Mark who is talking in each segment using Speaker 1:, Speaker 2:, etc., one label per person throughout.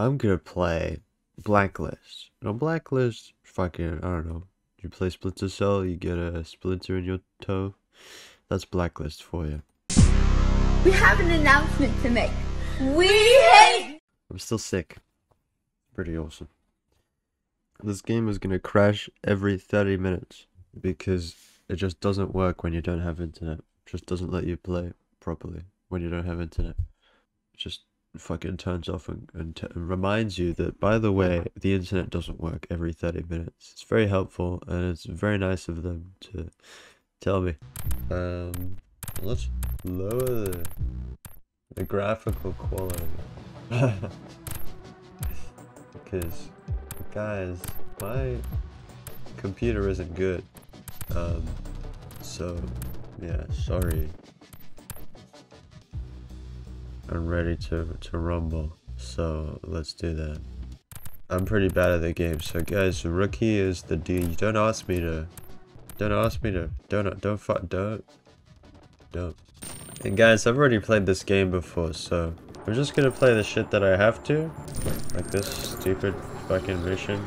Speaker 1: I'm gonna play Blacklist. You know, Blacklist, fucking, I don't know. You play Splinter Cell, you get a splinter in your toe. That's Blacklist for you.
Speaker 2: We have an announcement to make. We hate.
Speaker 1: I'm still sick. Pretty awesome. This game is gonna crash every 30 minutes because it just doesn't work when you don't have internet. It just doesn't let you play properly when you don't have internet. It just fucking turns off and, and, t- and reminds you that, by the way, the internet doesn't work every 30 minutes. It's very helpful and it's very nice of them to tell me. Um, let's lower the, the graphical quality. because, guys, my computer isn't good. Um, so, yeah, sorry. I'm ready to, to rumble, so let's do that. I'm pretty bad at the game, so guys, rookie is the D. Don't ask me to, don't ask me to, don't, don't, fuck, don't, don't. And guys, I've already played this game before, so I'm just gonna play the shit that I have to, like this stupid fucking mission.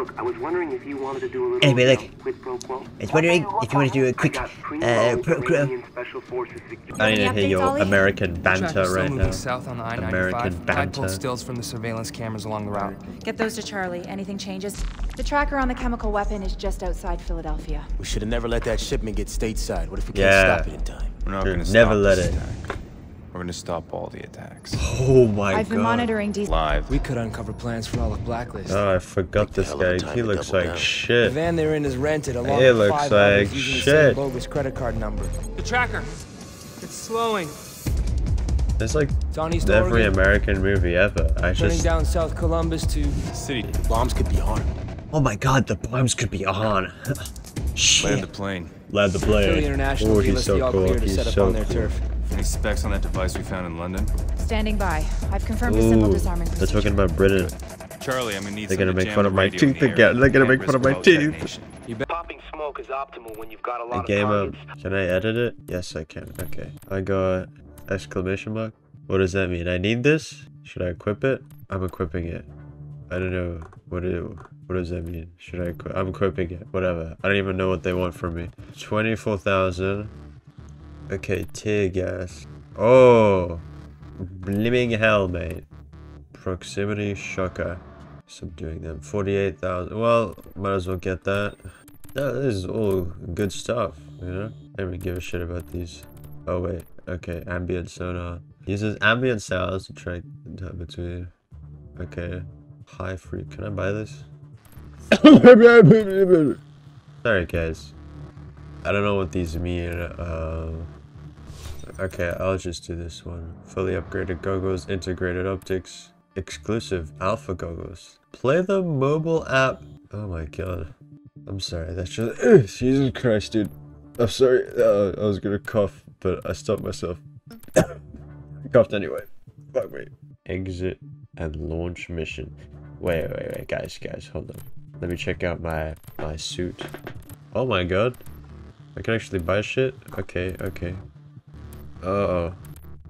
Speaker 3: Anyway, look, I was wondering if you wanted to do a little
Speaker 4: Anyway, look.
Speaker 3: uh, quid pro quo.
Speaker 4: I was wondering if you want to do a quick
Speaker 3: I got
Speaker 4: uh, pro pro.
Speaker 3: Iranian Special Forces security.
Speaker 1: I need to hear your
Speaker 5: Ollie?
Speaker 1: American banter
Speaker 6: is
Speaker 1: right now.
Speaker 6: south on the I-95.
Speaker 1: American
Speaker 6: I pulled
Speaker 1: banter.
Speaker 6: stills from the surveillance cameras along the route.
Speaker 5: Get those to Charlie. Anything changes? The tracker on the chemical weapon is just outside Philadelphia.
Speaker 7: We should have never let that shipment get stateside. What if we
Speaker 1: Yeah.
Speaker 7: can't stop it in time?
Speaker 8: We're not
Speaker 1: Dude,
Speaker 8: going to
Speaker 1: never
Speaker 8: stop
Speaker 1: let
Speaker 8: this
Speaker 1: it.
Speaker 8: attack. We're going to stop all the attacks.
Speaker 1: Oh my
Speaker 5: I've been monitoring DC.
Speaker 8: Live.
Speaker 6: We could uncover plans for all of Blacklist.
Speaker 1: Oh, I forgot this
Speaker 7: hell of a
Speaker 1: guy. He looks like
Speaker 7: down.
Speaker 6: The van they're in is rented along
Speaker 1: It
Speaker 6: with
Speaker 1: looks
Speaker 6: five
Speaker 1: like
Speaker 6: others using the
Speaker 1: shit.
Speaker 6: same bogus credit card number. The tracker. It's slowing.
Speaker 1: It's like
Speaker 6: It's on East
Speaker 1: every
Speaker 6: Oregon.
Speaker 1: American movie ever. I
Speaker 6: Turning
Speaker 1: just.
Speaker 6: down South Columbus to
Speaker 8: City.
Speaker 7: Bombs could be armed.
Speaker 1: Oh my god, the bombs could be on.
Speaker 8: Land
Speaker 1: shit.
Speaker 8: the plane.
Speaker 1: Led the
Speaker 6: Philly
Speaker 1: player.
Speaker 6: International
Speaker 1: Oh, he's so cool. He's so cool.
Speaker 6: turf.
Speaker 8: Any specs on that device we found in London?
Speaker 5: Standing by. I've confirmed a simple
Speaker 1: Ooh,
Speaker 5: disarming
Speaker 1: they're talking about Britain.
Speaker 8: Charlie, I'm gonna need
Speaker 1: They're gonna make fun of my teeth
Speaker 8: the
Speaker 1: again. They're gonna make fun of my
Speaker 8: remote
Speaker 1: teeth.
Speaker 8: detonation.
Speaker 3: Popping smoke is optimal when you've got a
Speaker 1: A
Speaker 3: lot of
Speaker 1: game of.
Speaker 3: targets.
Speaker 1: Can I edit it? Yes, I can. Okay. I got exclamation mark. What does that mean? I need this? Should I equip it? I'm equipping it. I don't know. What do what does that mean? Should I equip? I'm equipping it. Whatever. I don't even know what they want from me. 24,000. Okay, tear gas. Oh. Bliming hell, mate. Proximity shocker. Subduing them. 48,000. Well, might as well get that. No, this is all good stuff, you know? I don't even give a shit about these. Oh, wait. Okay, ambient sonar. Uses ambient sounds to track the time between. Okay. High free. Can I buy this? Sorry, guys. I don't know what these mean. Uh, okay, I'll just do this one. Fully upgraded goggles, integrated optics, exclusive alpha goggles. Play the mobile app. Oh my god. I'm sorry. That's just. Jesus Christ, dude. I'm sorry. Uh, I was gonna cough, but I stopped myself. Coughed anyway. Fuck me. Exit and launch mission. Wait, wait, wait, guys, guys, hold on. Let me check out my my suit. Oh my god. I can actually buy shit? Okay, okay. Uh oh.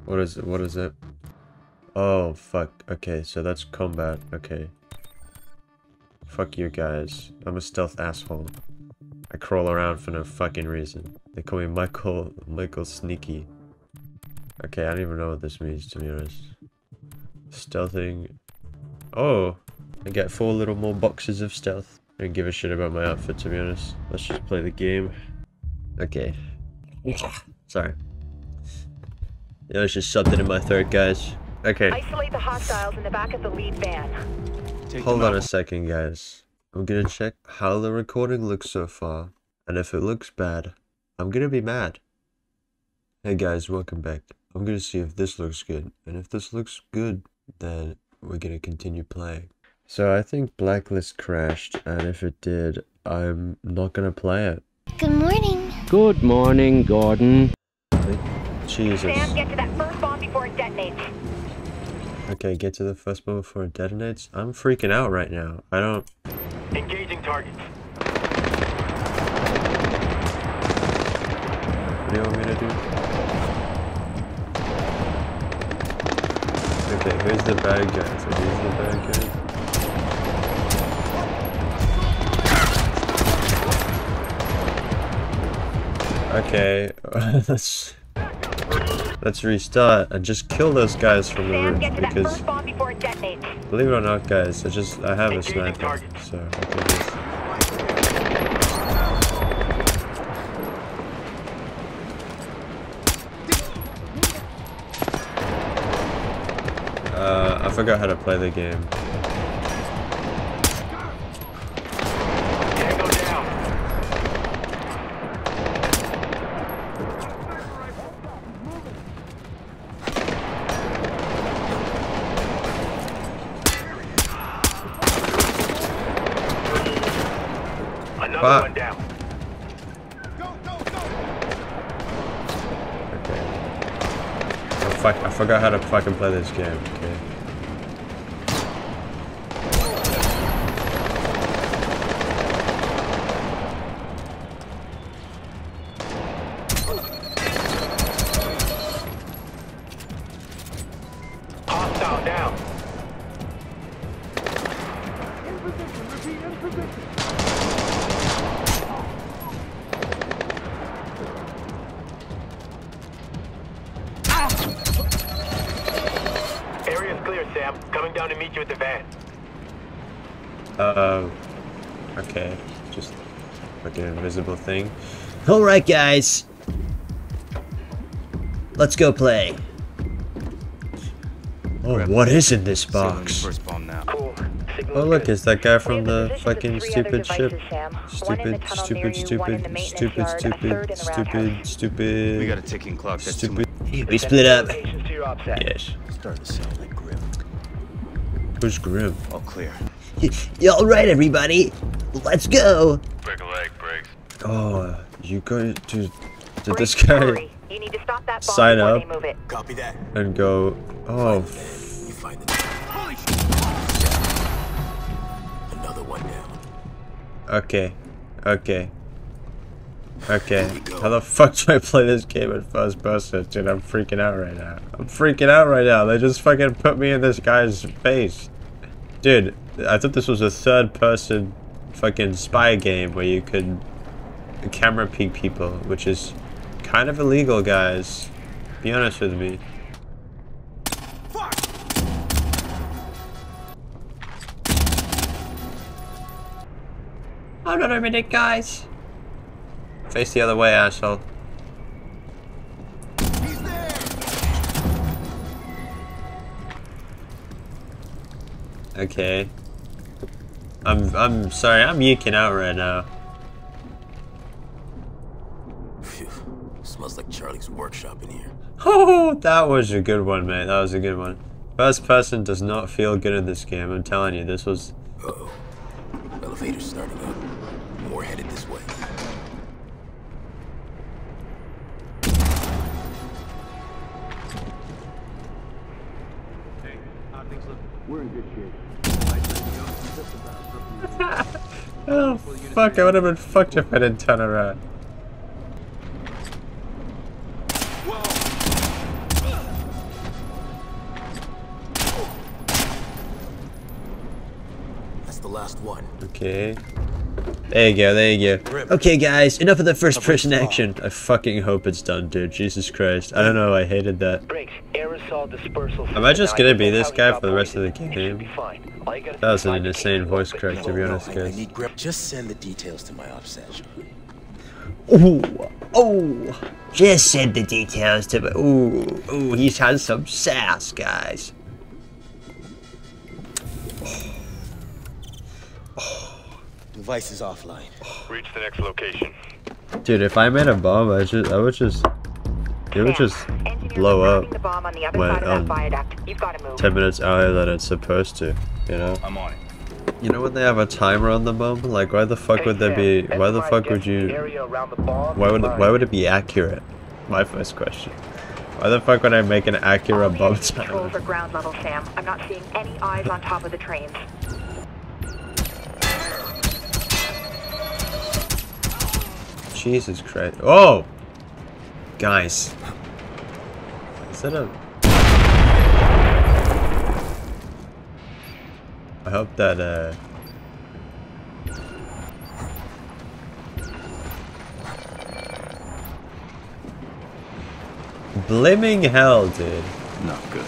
Speaker 1: What is it? What is it? Oh, fuck. Okay, so that's combat. Okay. Fuck you guys. I'm a stealth asshole. I crawl around for no fucking reason. They call me Michael Michael Sneaky. Okay, I don't even know what this means to be honest. Stealthing. Oh, I get four little more boxes of stealth. I don't give a shit about my outfit to be honest. Let's just play the game. Okay. Sorry. Yeah, it's just something in my throat, guys. Okay.
Speaker 9: Isolate the hostiles in the back of the lead van.
Speaker 8: Take
Speaker 1: Hold on
Speaker 8: out.
Speaker 1: a second, guys. I'm gonna check how the recording looks so far, and if it looks bad, I'm gonna be mad. Hey guys, welcome back. I'm gonna see if this looks good, and if this looks good, then we're gonna continue playing. So I think Blacklist crashed, and if it did, I'm not gonna play it.
Speaker 2: Good morning.
Speaker 10: Good morning, Gordon.
Speaker 1: Jesus.
Speaker 9: Sam, get to that first bomb before it detonates.
Speaker 1: Okay, get to the first bomb before it detonates. I'm freaking out right now. I don't.
Speaker 3: Engaging targets.
Speaker 1: What do you want me to do? Okay, who's the bad guy? So he's the bad guy. Okay, let's let's restart and just kill those guys from the roof
Speaker 9: get to that
Speaker 1: because
Speaker 9: first bomb before it detonates.
Speaker 1: believe it or not, guys, I just I have a sniper, so I can just Uh, I forgot how to play the game. Fuck, I forgot how to fucking play this game, okay. Uh, okay. Just fucking invisible thing.
Speaker 4: Alright, guys. Let's go play.
Speaker 1: Oh, what is in this box?
Speaker 8: first bomb now.
Speaker 3: Cool.
Speaker 1: Oh, look, it's that guy from the fucking stupid ship.
Speaker 9: devices, Sam. One in the
Speaker 1: Stupid, stupid,
Speaker 9: you, one in the
Speaker 1: stupid, stupid, stupid,
Speaker 9: third in the
Speaker 1: stupid, stupid,
Speaker 8: We got a ticking clock. That's
Speaker 1: stupid.
Speaker 4: We split up.
Speaker 3: Locations to your OPSAT.
Speaker 1: Yes.
Speaker 7: Starting to sound like Grim.
Speaker 1: Who's Grim?
Speaker 8: All clear.
Speaker 4: Alright, everybody. Let's go.
Speaker 8: Break a leg, breaks.
Speaker 1: Oh, you go to did
Speaker 9: Break,
Speaker 1: this guy.
Speaker 9: You need to stop that
Speaker 1: sign up?
Speaker 9: move it.
Speaker 7: Copy that.
Speaker 1: and go? Oh,
Speaker 7: You find the. Another one down.
Speaker 1: okay, okay, okay. How the fuck do I play this game at first person, dude? I'm freaking out right now. I'm freaking out right now. They just fucking put me in this guy's face, dude. I thought this was a third person fucking spy game where you could camera peek people, which is kind of illegal, guys. Be honest with me. Hold on a minute, guys. Face the other way, asshole. Okay. I'm I'm sorry, I'm yeeking out right now.
Speaker 7: Phew. Smells like Charlie's workshop in here.
Speaker 1: Oh, that was a good one, mate. That was a good one. First person does not feel good in this game. I'm telling you, this was.
Speaker 7: Uh oh. Elevator's starting up.
Speaker 1: Oh fuck! I would have been fucked if I didn't turn around.
Speaker 7: That's the last one.
Speaker 1: Okay. There you go. There you go.
Speaker 4: Okay, guys. Enough of the first person
Speaker 1: Action. I fucking hope it's done, dude. Jesus Christ. I don't know. I hated that.
Speaker 3: Breaks. Dispersal.
Speaker 1: Am I just gonna be this guy for the rest of the
Speaker 3: It should be
Speaker 1: game?
Speaker 3: fine. All you gotta
Speaker 1: That was an insane voice crack, to be honest,
Speaker 7: I, I
Speaker 1: guys.
Speaker 7: Just send the details to my OPSAT.
Speaker 4: Ooh, oh, just send the details to me. Ooh, ooh, he's had some sass, guys.
Speaker 7: Device is offline.
Speaker 3: Reach the next location.
Speaker 1: Dude, if I made a bomb, I just, I would just, it would just blow up
Speaker 9: mounting the bomb on the other
Speaker 1: when, um,
Speaker 9: that viaduct. You've got to move.
Speaker 1: 10 minutes earlier than it's supposed to, you know?
Speaker 8: I'm on it.
Speaker 1: You know when they have a timer on the bomb? Like, why the fuck would there be, why the fuck would you, why would, why would it be accurate? My first question. Why the fuck would I make an
Speaker 9: All
Speaker 1: accurate bomb
Speaker 9: managed controls
Speaker 1: timer?
Speaker 9: are ground level, Sam. I'm not seeing any eyes on top of the trains.
Speaker 1: Jesus Christ. Oh! Guys. I hope that, uh... Blimming hell, dude.
Speaker 7: Not good.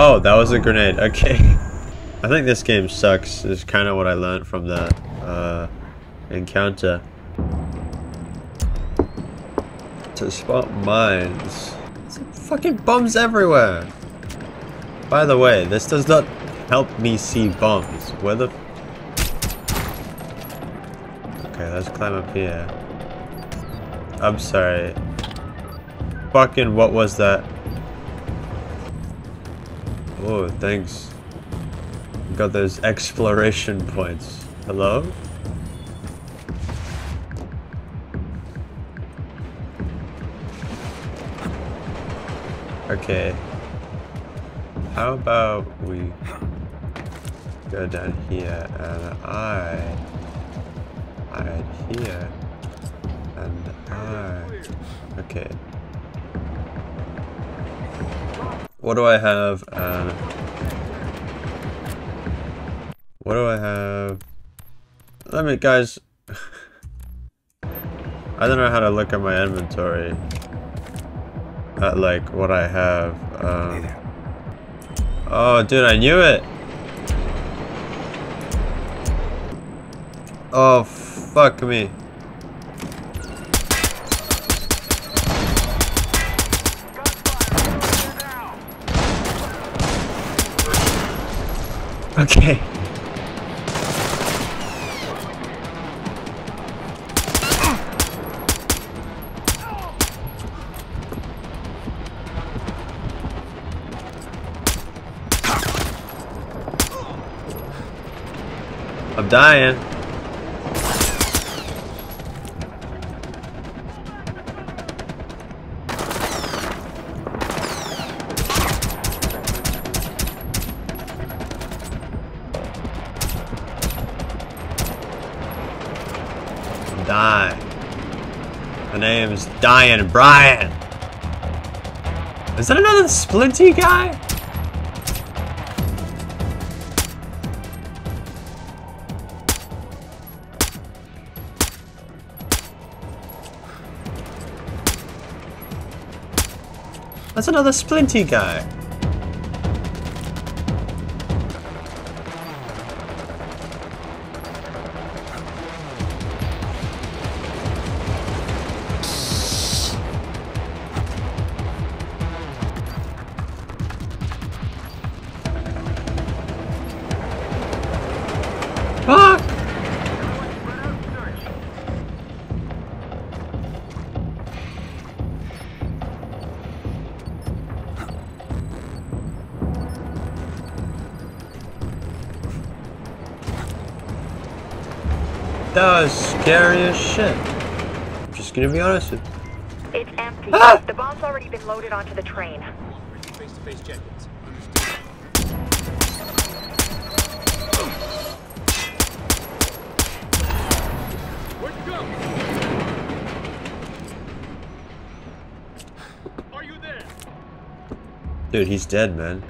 Speaker 1: Oh, that was a grenade. Okay. I think this game sucks is kind of what I learned from that uh, encounter. To spot mines. There's fucking bombs everywhere. By the way, this does not help me see bombs. Where the... Okay, let's climb up here. I'm sorry. Fucking what was that? Oh, thanks. Got those exploration points. Hello? Okay. How about we go down here and I hide here and I okay. What do I have? Uh, what do I have? Let me, guys. I don't know how to look at my inventory. At like what I have. Um, oh, dude, I knew it. Oh, fuck me. Okay. I'm dying. Die. My name is Diane Brian. Is that another Splinty guy? That's another Splinty guy. Scary as shit. I'm just gonna be honest with you.
Speaker 9: It's empty.
Speaker 1: Ah!
Speaker 9: The bomb's already been loaded onto the train.
Speaker 6: Face-to-face check-ins. Where'd you go? Are you there?
Speaker 1: Dude, he's dead, man.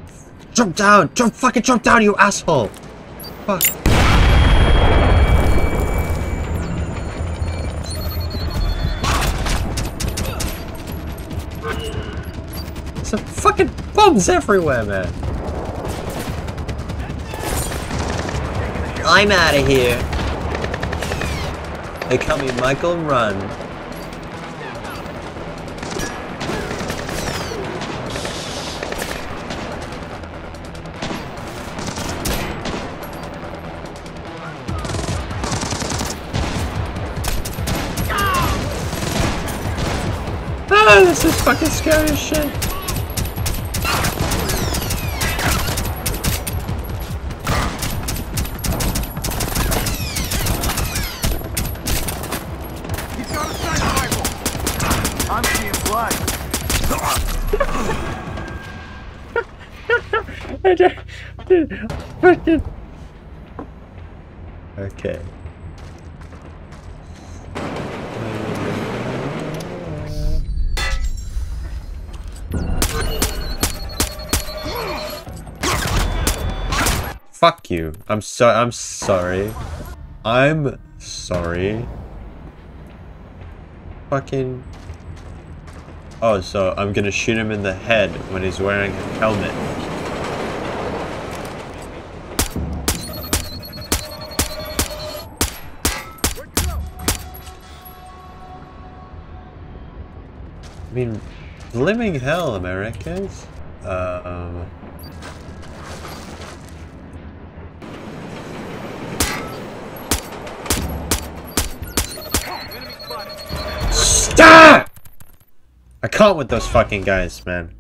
Speaker 1: Jump down! Jump fucking jump down, you asshole! Fuck. There's fucking bombs everywhere, man. I'm out of here. They call me Michael Run. Ah, this is fucking scary as shit. Okay. Fuck you. I'm so I'm sorry. I'm sorry. Fucking Oh, so I'm gonna shoot him in the head when he's wearing a helmet. Mean, living hell, Americans. Um. Stop! I can't with those fucking guys, man.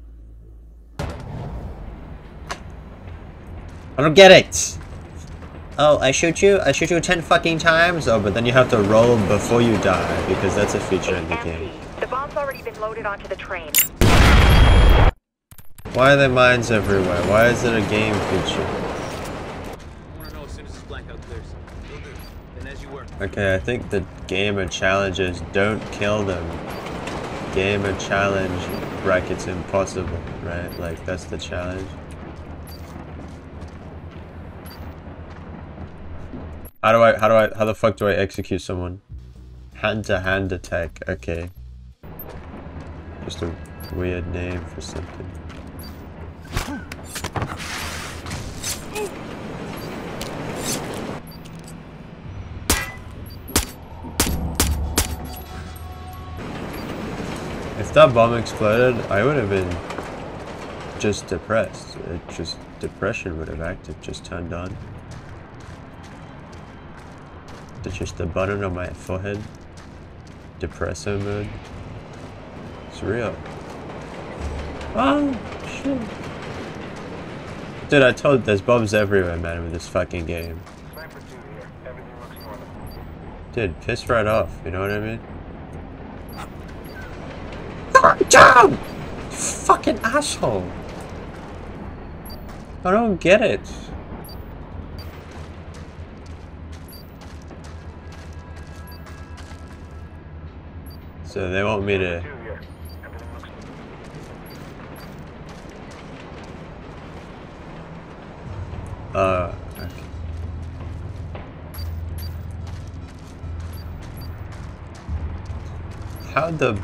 Speaker 1: I don't get it. Oh, I shoot you? I shoot you 10 fucking times? Oh, but then you have to roll before you die, because that's a feature in the game.
Speaker 9: The bomb's already been loaded onto the train.
Speaker 1: Why are there mines everywhere? Why is it a game feature? Okay, I think the gamer challenges don't kill them. Gamer challenge brackets impossible, right? Like that's the challenge. How do I how do I how the fuck do I execute someone? Hand to hand attack, okay. Just a weird name for something. If that bomb exploded, I would have been just depressed. It just depression would have acted, just turned on. It's just the button on my forehead. Depressor mode. It's real. Oh shit. Dude, I told there's bombs everywhere, man, with this fucking game. Dude, piss right off, you know what I mean? Down! Fucking asshole! I don't get it. So they want me to... Uh, okay. How the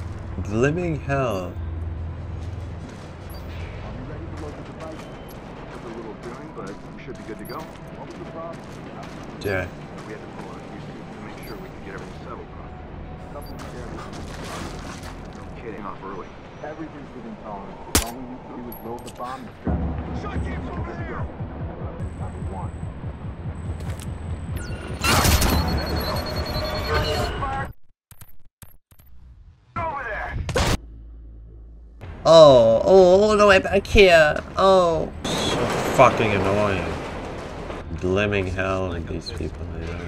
Speaker 1: living hell?
Speaker 6: should
Speaker 4: Oh, oh, all the way back here. Oh.
Speaker 1: So fucking annoying. Glimming hell and these people, know what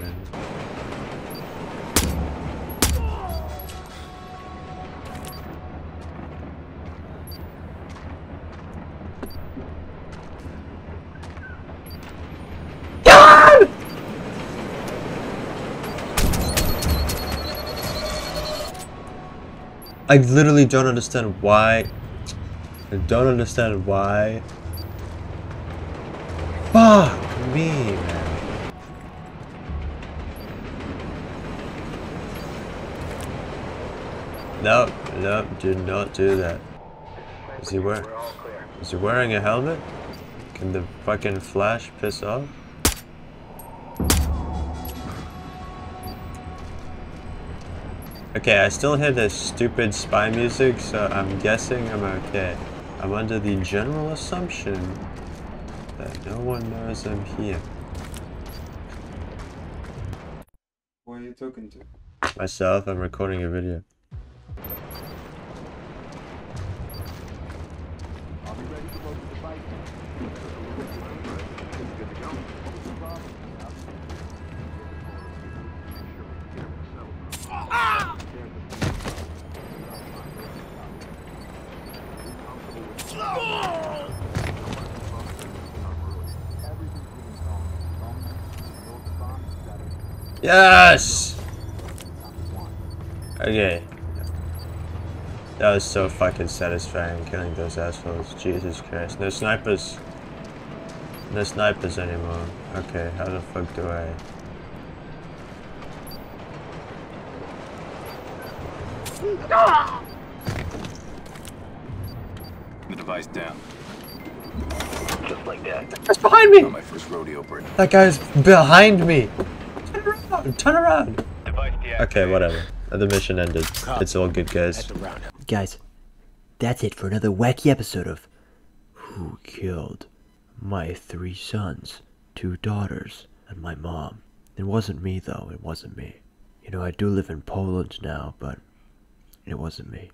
Speaker 1: I literally don't understand why. I don't understand why. Fuck me, man. Nope, nope, did not do that. Is he wearing? Is he wearing a helmet? Can the fucking flash piss off? Okay, I still hear this stupid spy music, so I'm guessing I'm okay. I'm under the general assumption that no one knows I'm here.
Speaker 11: Who are you talking to?
Speaker 1: Myself, I'm recording a video. Yes! Okay. That was so fucking satisfying killing those assholes. Jesus Christ. No snipers. No snipers anymore. Okay, how the fuck do I...
Speaker 7: The device down.
Speaker 3: Just like that.
Speaker 1: That's behind me!
Speaker 7: Not my first rodeo, Britt.
Speaker 1: That guy's behind me! Turn around! Turn around! Okay, whatever. The mission ended. It's all good, guys.
Speaker 4: Guys, that's it for another wacky episode of Who Killed My Three Sons, Two Daughters, and My Mom. It wasn't me, though. It wasn't me. You know, I do live in Poland now, but it wasn't me.